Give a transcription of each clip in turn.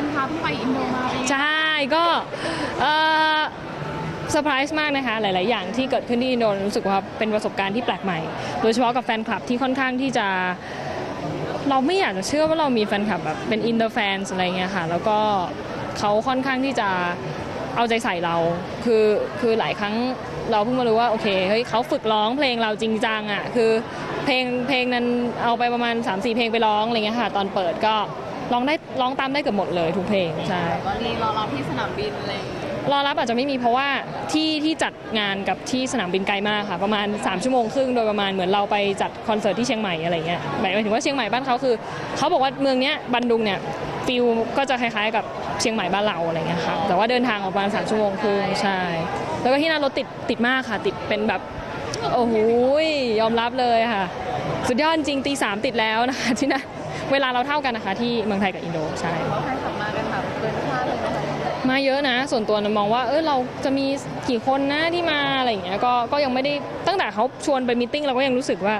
นะคะเพิ่งไปอินโดมาใช่ก็เออเซอร์ไพรส์มากนะคะ หลาย ๆ อย่างที่เกิดขึ้นที่อินโดรู้สึกว่าเป็นประสบการณ์ที่แปลกใหม่ โดยเฉพาะกับแฟนคลับที่ค่อนข้างที่จะ เราไม่อยากจะเชื่อว่าเรามีแฟนคลับแบบเป็น inter fan อะไรเงี้ยค่ะ แล้วก็เขาค่อนข้างที่จะเอาใจใส่เรา คือคือหลายครั้งเราเพิ่งมารู้ว่าโอเคเฮ้ยเขาฝึกร้องเพลงเราจริงจังอะคือเพลงเพลงนั้นเอาไปประมาณ 3-4 เพลงไปร้องอะไรเงี้ยค่ะ ตอนเปิดก็ ร้องได้ร้องตามได้เกือบหมดเลยทุกเพลงใช่วันนี้รอรับที่สนามบินอะไรอย่างเงี้ยรอรับอาจจะไม่มีเพราะว่าที่ที่จัดงานกับที่สนามบินไกลมากค่ะ ประมาณ 3 ชั่วโมงครึ่งโดยประมาณเหมือนเราไปจัดคอนเสิร์ตที่เชียงใหม่อะไรเงี้ยหมายหมายถึงว่าเชียงใหม่บ้านเขาคือเขาบอกว่าเมืองเนี้ยบันดุงเนี่ยฟิลก็จะคล้ายๆกับเชียงใหม่บ้านเราอะไรเงี้ยค่ะแต่ว่าเดินทางออกประมาณ3ชั่วโมงครึ่งใช่ แล้วก็ที่นั่นรถติดติดมากค่ะติดเป็นแบบโอ้โหยอมรับเลยค่ะ สุดยอดจริงตีสามติดแล้วนะคะที่นั่น เวลาเราเท่ากันนะคะ ที่เมืองไทยกับอินโดใช่ว่าใครขับมากันแบบเกินคาดเลยนะคะมาเยอะนะ ส่วนตัวนะมองว่าเออเราจะมีกี่คนนะที่มาอะไรอย่างเงี้ยก็ก็ยังไม่ได้ตั้งแต่เขาชวนไปมิ팅เราก็ยังรู้สึกว่า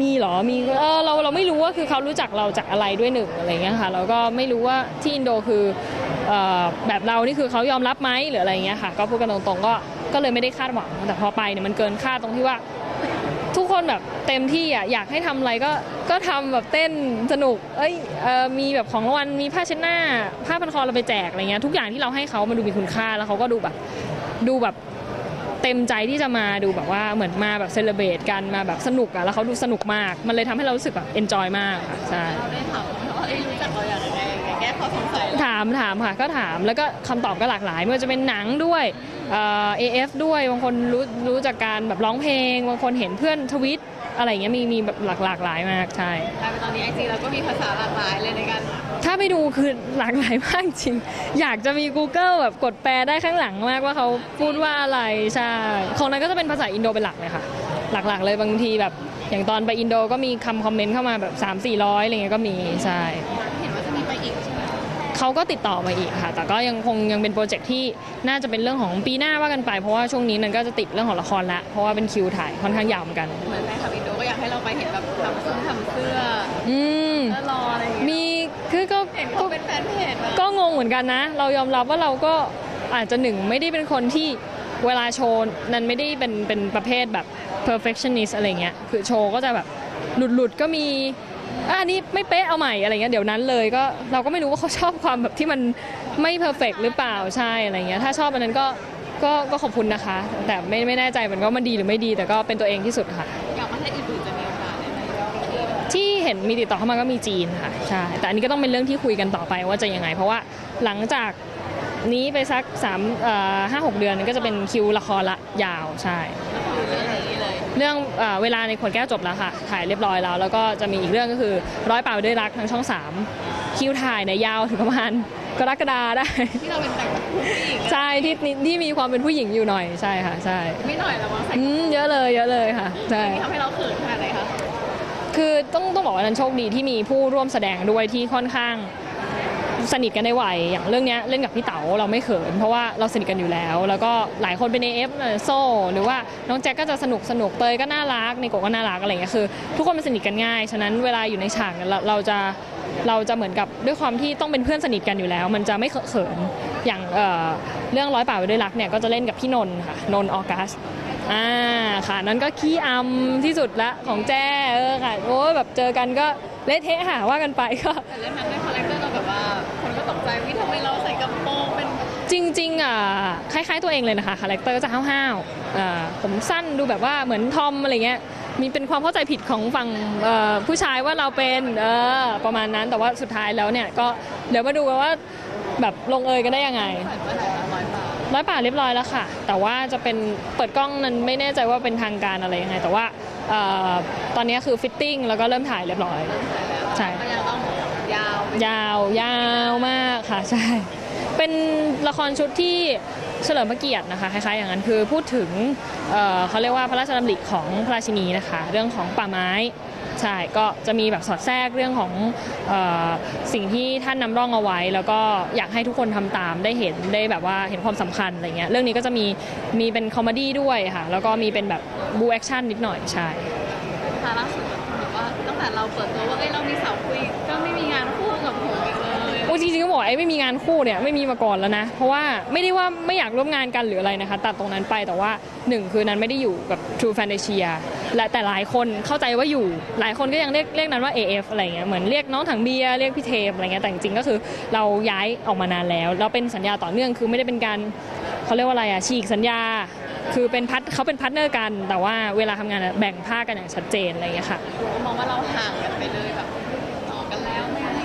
มีหรอ มีเออเราเราไม่รู้ว่าคือเขารู้จักเราจากอะไรด้วยหนึ่งอะไรเงี้ยค่ะแล้วก็ไม่รู้ว่าที่อินโดคืออแบบเรานี่คือเขายอมรับไหมหรืออะไรเงี้ยค่ะ ก็พูดกันตรงๆก็ก็เลยไม่ได้คาดหวังแต่พอไปเนี่ยมันเกินคาดตรงที่ว่า คนแบบเต็มที่อะอยากให้ทำอะไรก็ก็ทำแบบเต้นสนุก เอ้ยเออมีแบบของรางวัลมีผ้าเช็ดหน้าผ้าพันคอเราไปแจกอะไรเงี้ยทุกอย่างที่เราให้เขามันดูมีคุณค่าแล้วเขาก็ดูแบบดูแบบเต็มใจที่จะมาดูแบบว่าเหมือนมาแบบเซเลบรตกันมาแบบสนุกอะแล้วเขาดูสนุกมาก มันเลยทำให้เรารู้สึกแบบเอนจอยมากค่ะใช่ เราได้ถามเขาว่าเอ้ยรู้จักเราอย่างไร ยังไงแก้ข้อสงสัยแล้วถามถามค่ะก็ถามแล้วก็คำตอบก็หลากหลายไม่ว่าจะเป็นหนังด้วยเอ่อ AF ด้วยบางคนรู้รู้จากการแบบร้องเพลงบางคนเห็นเพื่อนทวิตอะไรอย่างเงี้ยมีมีแบบหลากหลากหลายมากใช่ กลายเป็นตอนนี้ไอจีเราก็มีภาษาหลากหลายเลยในการถ้าไปดูคือหลากหลายมากจริง อยากจะมี Google แบบกดแปลได้ข้างหลังมากว่าเขาพูดว่าอะไรใช่ของนั้นก็จะเป็นภาษาอินโดเป็นหลักเลยค่ะ หลักๆเลยบางทีแบบอย่างตอนไปอินโดก็มีคำคอมเมนต์เข้ามาแบบ 3 4 0 0อะไรเงี้ยก็มีใช่ เขาก็ติดต่อมาอีกค่ะ แต่ก็ยังคงยังเป็นโปรเจกต์ที่น่าจะเป็นเรื่องของปีหน้าว่ากันไป เพราะว่าช่วงนี้นันก็จะติดเรื่องของละครละเพราะว่าเป็นคิวถ่ายค่อนข้างยาวเหมือนกัน เหมือนแฟนคลับอินโดก็อยากให้เราไปเห็นแบบทำซุ้มทำเสื้ออืมเสื้อรออะไรอย่างเงี้ยมีคือก็เห็นก็เขาเป็นแฟนเพจมาก็งงเหมือนกันนะ เรายอมรับว่าเราก็อาจจะหนึ่งไม่ได้เป็นคนที่เวลาโชว์นั้นไม่ได้เป็นเป็นประเภทแบบ perfectionist อะไรเงี้ย คือโชว์ก็จะแบบหลุดหลุดๆก็มี อะอันนี้ไม่เป๊ะเอาใหม่อะไรเงี้ยเดี๋ยวนั้นเลยก็เราก็ไม่รู้ว่าเขาชอบความแบบที่มันไม่ perfect หรือเปล่าใช่อะไรเงี้ยถ้าชอบอันนั้นก็ก็ก็ขอบคุณนะคะ แต่ไม่ไม่แน่ใจเหมือนกันว่ามันดีหรือไม่ดี แต่ก็เป็นตัวเองที่สุดค่ะ อยากประเทศอื่นๆจะมีโอกาสได้ไหมเราที่ที่เห็นมีติดต่อเข้ามาก็มีจีนค่ะใช่แต่อันนี้ก็ต้องเป็นเรื่องที่คุยกันต่อไปว่าจะยังไง เพราะว่าหลังจากนี้ไปสัก3เอ่อห้าหกเดือนก็จะเป็นคิวละครละยาวใช่คือเรื่องนี้เลย เรื่องเออเวลาในขวดแก้วจบแล้วค่ะ ถ่ายเรียบร้อยแล้ว แล้วก็จะมีอีกเรื่องก็คือร้อยเปล่าด้วยรักทางช่อง 3 คิวถ่ายเนี่ยยาวถึงประมาณกรกฎาได้ ที่เราเป็นแต่งแบบผู้หญิงอะใช่ที่ที่มีความเป็นผู้หญิงอยู่หน่อยใช่ค่ะใช่ไม่หน่อยละมั้งใส่อืมเยอะเลยเยอะเลยค่ะใช่ที่ทำให้เราเขินขนาดไหนคะคือต้องต้องบอกว่านั้นโชคดีที่มีผู้ร่วมแสดงด้วยที่ค่อนข้าง สนิทกันได้ไวอย่างเรื่องนี้เล่นกับพี่เต๋าเราไม่เขิน เพราะว่าเราสนิทกันอยู่แล้ว แล้วก็หลายคนเป็น AF เอ่อโซ่หรือว่าน้องแจ็คก็จะสนุกสนุกเตยก็น่ารักในโกก็น่ารักอะไรอย่างเงี้ยคือ ทุกคนมันสนิทกันง่าย ฉะนั้นเวลาอยู่ในฉากเราเราจะเราจะเหมือนกับด้วยความที่ต้องเป็นเพื่อนสนิทกันอยู่แล้ว มันจะไม่เขินอย่างเออเรื่องร้อยป่าไว้ด้วยรักเนี่ยก็จะเล่นกับพี่นนท์ค่ะนนท์ออกัสอ่าค่ะนั้นก็ขี้อำที่สุดละของแจ้เออค่ะโอ้แบบเจอกันก็เละเทะค่ะว่ากันไปก็แต่เรื่องนั้นด้วย character คล้ายๆตัวเองเลยนะคะ character จะห้าวๆอ่าผมสั้นดูแบบว่าเหมือนทอมอะไรเงี้ยมีเป็นความเข้าใจผิดของฝั่งเอ่อผู้ชายว่าเราเป็นเออประมาณนั้นแต่ว่าสุดท้ายแล้วเนี่ยก็เดี๋ยวมาดูกันว่าแบบลงเอยกันได้ยังไงเหมือนว่าไหนละร้อยบาทร้อยป่าเรียบร้อยแล้วค่ะ แต่ว่าจะเป็นเปิดกล้องนั้นไม่แน่ใจว่าเป็นทางการอะไรยังไง แต่ว่าเอ่อตอนนี้คือ fitting แล้วก็เริ่มถ่ายเรียบร้อยใช่ก็ยังต้องยาวไปยาวยามากค่ะใช่ เป็นละครชุดที่เฉลิมพระเกียรตินะคะคล้ายๆอย่างนั้นคือพูดถึงเอ่อเขาเรียกว่าพระราชดำริของพระราชินีนะคะ เรื่องของป่าไม้ใช่ก็จะมีแบบสอดแทรกเรื่องของเออสิ่งที่ท่านนำร่องเอาไว้ แล้วก็อยากให้ทุกคนทำตามได้เห็นได้แบบว่าเห็นความสำคัญอะไรเงี้ยเรื่องนี้ก็จะมีมีเป็น comedy ด้วยค่ะ แล้วก็มีเป็นแบบบู๊ action นิดหน่อยใช่ ค่ะล่าสุดแบบว่าตั้งแต่เราเปิดตัวว่าเอ้ยเรามีสาวคุยก็ไม่มีงานคู่กับผมอีก อ้จริงๆก็บอกไอ้ไม่มีงานคู่เนี่ยไม่มีมาก่อนแล้วนะ เพราะว่าไม่ได้ว่าไม่อยากร่วมงานกันหรืออะไรนะคะ ตัดตรงนั้นไปแต่ว่าหนึ่งคือนั้นไม่ได้อยู่กับ True Fantasia และแต่หลายคนเข้าใจว่าอยู่ หลายคนก็ยังเรียกเรียกนั้นว่า AF อะไรเงี้ยเหมือนเรียกน้องถังเบียร์เรียกพี่เทมอะไรเงี้ยแต่จริงๆก็คือเราย้ายออกมานานแล้วเราเป็นสัญญาต่อเนื่องคือไม่ได้เป็นการเขาเรียกว่าอะไรอะฉีกสัญญา คือเป็น part เขาเป็น partner กัน แต่ว่าเวลาทำงานอะแบ่งภาคกันอย่างชัดเจนอะไรเงี้ยค่ะมองว่าเราห่างกันไปเลยแบบ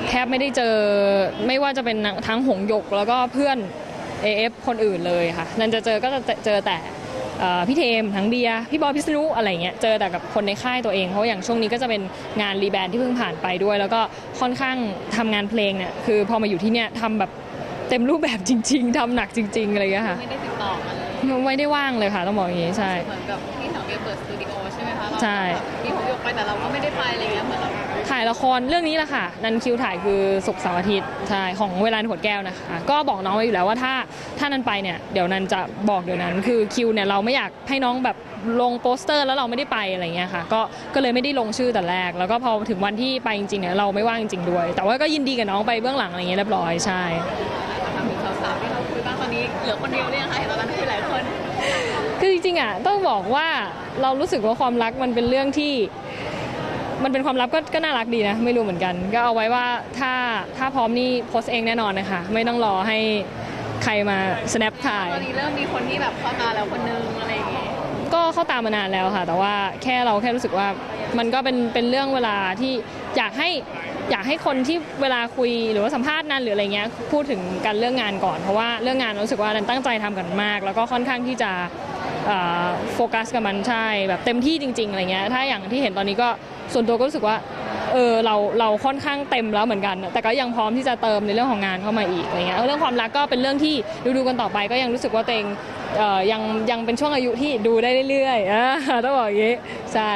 แล้วไม่อะไรอย่างเงี้ยแทบไม่ได้เจอไม่ว่าจะเป็นทั้งหงหยกแล้วก็เพื่อน AF คนอื่นเลยค่ะนันจะเจอก็จะเจอแต่เอ่อพี่เทมทั้งเบียร์พี่บอยพิษณุอะไรเงี้ยเจอแต่กับคนในค่ายตัวเอง เพราะอย่างช่วงนี้ก็จะเป็นงาน rebrand ที่เพิ่งผ่านไปด้วย แล้วก็ค่อนข้างทำงานเพลงเนี่ยคือพอมาอยู่ที่เนี่ยทำแบบเต็มรูปแบบจริง ๆทำหนักจริง ๆ อะไรเงี้ยค่ะไม่ได้ติดต่อกันเลยไม่ได้ว่างเลยค่ะต้องบอกอย่างนี้ใช่เหมือนกับ ที่ถังเบียร์เปิดสตูดิโอใช่ไหมคะเราใช่ มีผมยกไปแต่เราก็ไม่ได้ไปอะไรเงี้ยเหมือนเราถ่ายละครเรื่องนี้แหละค่ะ นันคิวถ่ายคือศุกร์เสาร์อาทิตย์ใช่ของเวลาในขวดแก้วนะคะ ก็บอกน้องไว้อยู่แล้วว่าถ้าถ้านันไปเนี่ยเดี๋ยวนันจะบอกเดี๋ยวนั้น คือคิวเนี่ยเราไม่อยากให้น้องแบบลงโปสเตอร์แล้วเราไม่ได้ไปอะไรเงี้ยค่ะ ก็ก็เลยไม่ได้ลงชื่อแต่แรก แล้วก็พอถึงวันที่ไปจริงๆเนี่ยเราไม่ว่างจริงๆด้วย แต่ว่าก็ยินดีกับน้องไปเบื้องหลังอะไรเงี้ยเรียบร้อยใช่ ทำเป็นสาวๆที่เราคุยบ้างตอนนี้เหลือคนเดียวเนี่ยค่ะเห็นตอนนั้นคุยหลายคน คือจริงๆอะต้องบอกว่าเรารู้สึกว่าความรักมันเป็นเรื่องที่ มันเป็นความลับก็ก็น่ารักดีนะ ไม่รู้เหมือนกัน ก็เอาไว้ว่าถ้าถ้าพร้อมนี่โพสต์เองแน่นอนนะคะ ไม่ต้องรอให้ใครมา snap ถ่าย ตอนนี้เริ่มมีคนที่แบบเข้ามาแล้วคนนึงอะไรอย่างเงี้ยก็เข้าตามมานานแล้วค่ะ แต่ว่าแค่เราแค่รู้สึกว่ามันก็เป็นเป็นเรื่องเวลาที่อยากให้ อยากให้คนที่เวลาคุยหรือว่าสัมภาษณ์นั้นหรืออะไรเงี้ยพูดถึงกันเรื่องงานก่อน เพราะว่าเรื่องงานรู้สึกว่านันตั้งใจทำกันมาก แล้วก็ค่อนข้างที่จะโฟกัสกับมันใช่แบบเต็มที่จริง ๆอะไรเงี้ยถ้าอย่างที่เห็นตอนนี้ก็ส่วนตัวก็รู้สึกว่าเออเราเราค่อนข้างเต็มแล้วเหมือนกัน แต่ก็ยังพร้อมที่จะเติมในเรื่องของงานเข้ามาอีกอะไรเงี้ยเรื่องความรักก็เป็นเรื่องที่ดูดูกันต่อไปก็ยังรู้สึกว่าตัวเองยังยังเป็นช่วงอายุที่ดูได้เรื่อยๆต้องบอกอย่างนี้ใช่